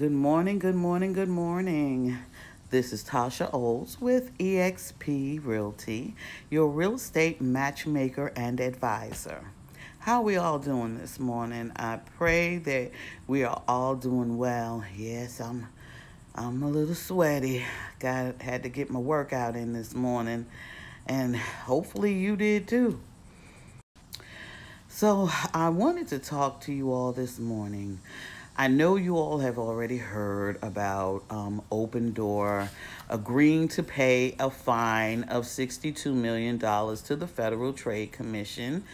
Good morning, good morning, good morning. This is Tasha Olds with eXp Realty, your real estate matchmaker and advisor. How are we all doing this morning? I pray that we are all doing well. Yes, I'm I'm a little sweaty. Got had to get my workout in this morning and hopefully you did too. So, I wanted to talk to you all this morning I know you all have already heard about um, Opendoor agreeing to pay a fine of $62 million to the Federal Trade Commission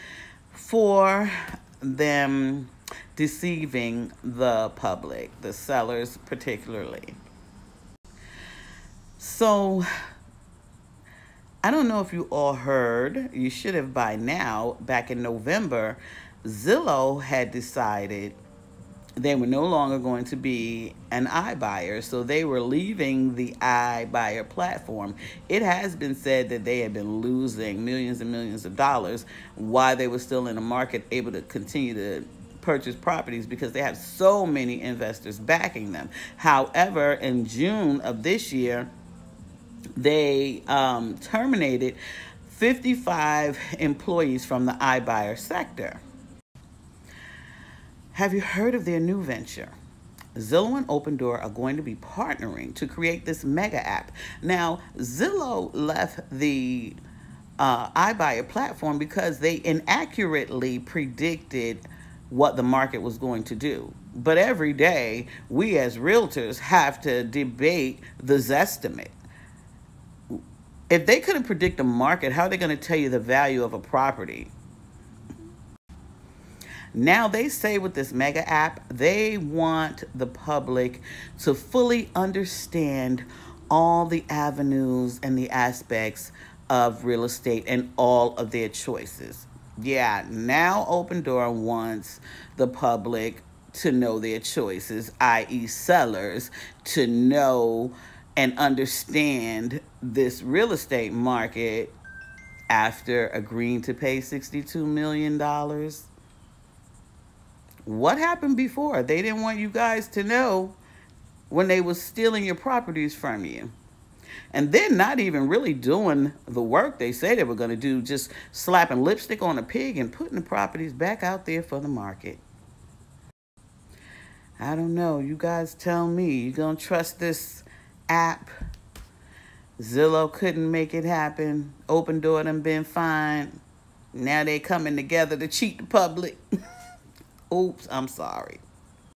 for them deceiving the public, the sellers particularly. So, I don't know if you all heard, you should have by now, back in November, Zillow had decided they were no longer going to be an iBuyer, so they were leaving the iBuyer platform. It has been said that they had been losing millions and millions of dollars while they were still in the market, able to continue to purchase properties because they have so many investors backing them. However, in June of this year, they um, terminated 55 employees from the iBuyer sector. Have you heard of their new venture? Zillow and Opendoor are going to be partnering to create this mega app. Now, Zillow left the uh, iBuyer platform because they inaccurately predicted what the market was going to do. But every day, we as realtors have to debate the Zestimate. If they couldn't predict the market, how are they going to tell you the value of a property? Now they say with this mega app, they want the public to fully understand all the avenues and the aspects of real estate and all of their choices. Yeah, now Opendoor wants the public to know their choices, i.e., sellers, to know and understand this real estate market after agreeing to pay $62 million what happened before? They didn't want you guys to know when they was stealing your properties from you. And then not even really doing the work they say they were going to do, just slapping lipstick on a pig and putting the properties back out there for the market. I don't know. You guys tell me. You going to trust this app? Zillow couldn't make it happen. Opendoor done been fine. Now they coming together to cheat the public. Oops, I'm sorry.